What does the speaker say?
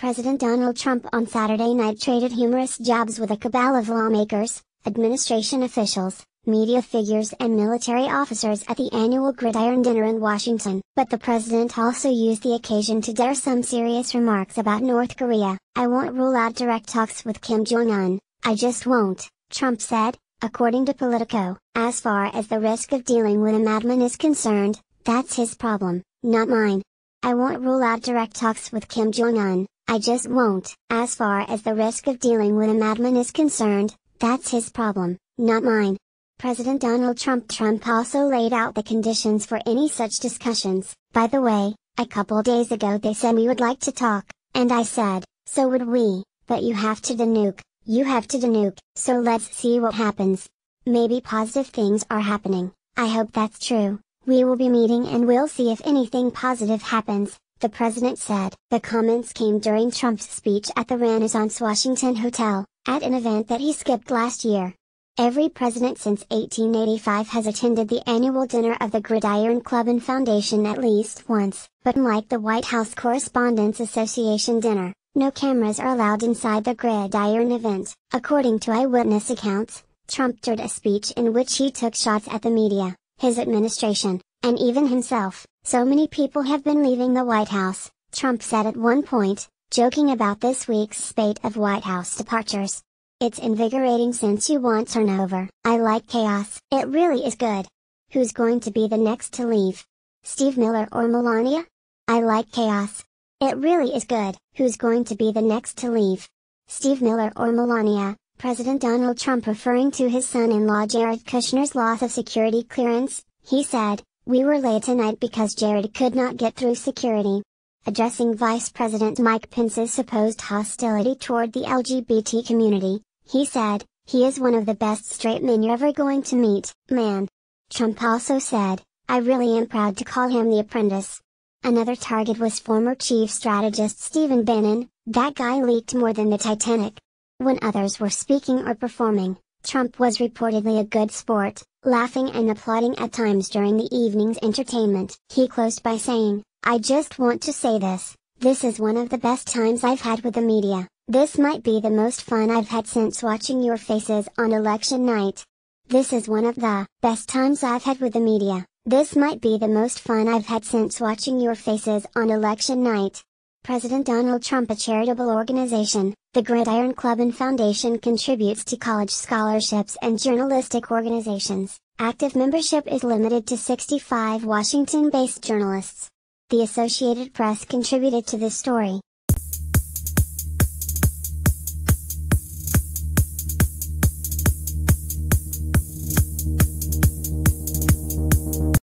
President Donald Trump on Saturday night traded humorous jabs with a cabal of lawmakers, administration officials, media figures and military officers at the annual Gridiron Dinner in Washington. But the president also used the occasion to dare some serious remarks about North Korea. I won't rule out direct talks with Kim Jong-un, I just won't, Trump said, according to Politico. As far as the risk of dealing with a madman is concerned, that's his problem, not mine. I won't rule out direct talks with Kim Jong-un, I just won't. As far as the risk of dealing with a madman is concerned, that's his problem, not mine. President Donald Trump Trump also laid out the conditions for any such discussions. By the way, a couple days ago they said we would like to talk, and I said, so would we, but you have to denuke, you have to denuke, so let's see what happens. Maybe positive things are happening, I hope that's true. We will be meeting and we'll see if anything positive happens the president said. The comments came during Trump's speech at the Renaissance Washington Hotel, at an event that he skipped last year. Every president since 1885 has attended the annual dinner of the Gridiron Club and Foundation at least once, but unlike the White House Correspondents Association dinner, no cameras are allowed inside the Gridiron event. According to eyewitness accounts, Trump did a speech in which he took shots at the media, his administration, and even himself. So many people have been leaving the White House, Trump said at one point, joking about this week's spate of White House departures. It's invigorating since you want turnover. I like chaos. It really is good. Who's going to be the next to leave? Steve Miller or Melania? I like chaos. It really is good. Who's going to be the next to leave? Steve Miller or Melania? President Donald Trump referring to his son-in-law Jared Kushner's loss of security clearance, he said, we were late tonight because Jared could not get through security. Addressing Vice President Mike Pence's supposed hostility toward the LGBT community, he said, he is one of the best straight men you're ever going to meet, man. Trump also said, I really am proud to call him the apprentice. Another target was former chief strategist Stephen Bannon, that guy leaked more than the Titanic. When others were speaking or performing, Trump was reportedly a good sport, laughing and applauding at times during the evening's entertainment. He closed by saying, I just want to say this, this is one of the best times I've had with the media, this might be the most fun I've had since watching your faces on election night. This is one of the best times I've had with the media, this might be the most fun I've had since watching your faces on election night. President Donald Trump a charitable organization, the Gridiron Club and Foundation contributes to college scholarships and journalistic organizations. Active membership is limited to 65 Washington-based journalists. The Associated Press contributed to this story.